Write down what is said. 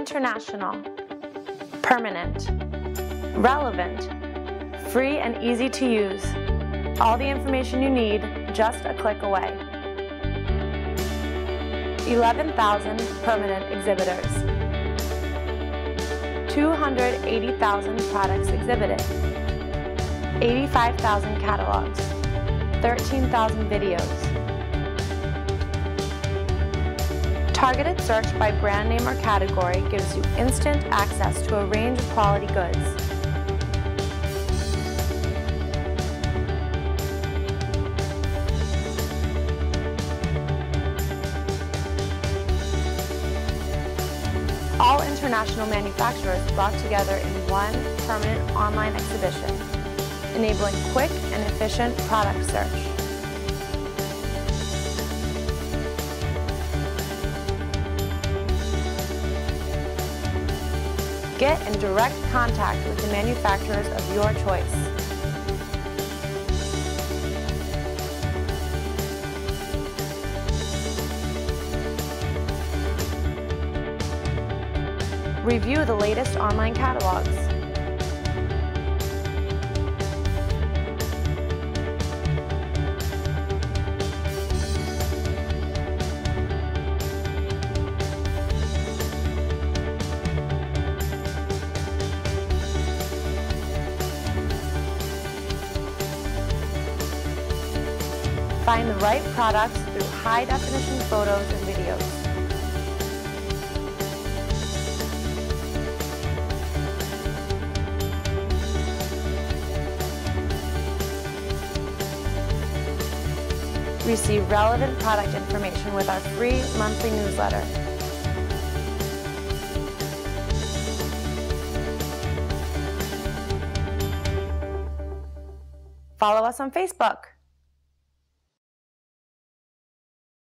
international, permanent, relevant, free and easy to use. All the information you need, just a click away. 11,000 permanent exhibitors. 280,000 products exhibited. 85,000 catalogs. 13,000 videos. Targeted search by brand name or category gives you instant access to a range of quality goods. All international manufacturers brought together in one permanent online exhibition, enabling quick and efficient product search. Get in direct contact with the manufacturers of your choice. Review the latest online catalogs. Find the right products through high definition photos and videos. Receive relevant product information with our free monthly newsletter. Follow us on Facebook.